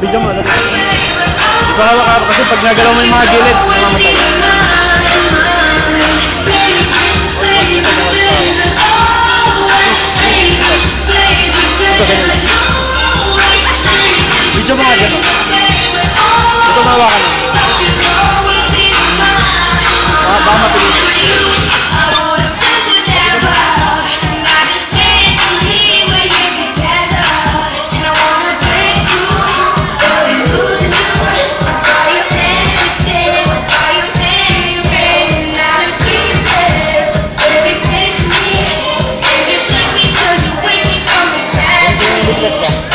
Video mo, ano? Hindi ko hawak ako kasi pag nagalaw mo yung mga gilid, namamatay. Video mo nga gano'n. Ito mawakan mo. Anderson.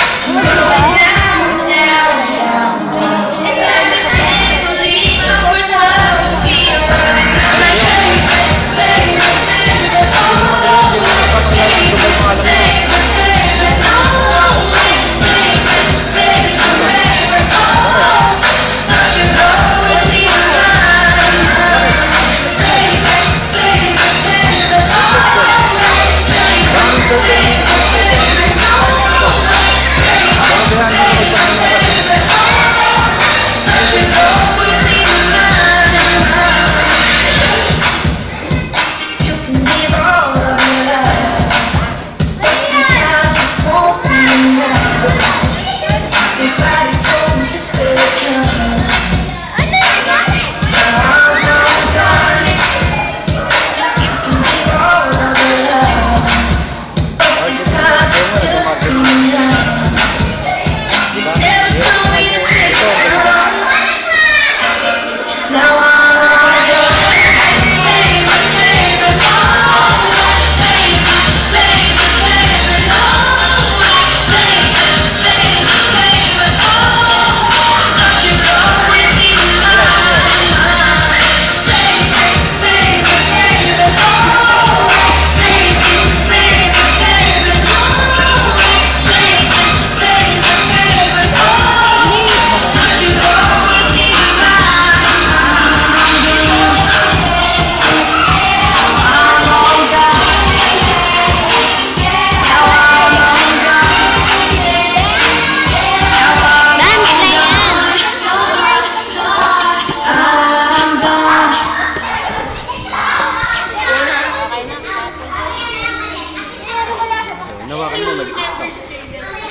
Nawakan mo, nag-stop.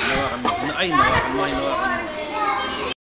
Nawakan mo. Ay, nawakan mo, ay, mo.